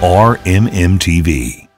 RMMTV.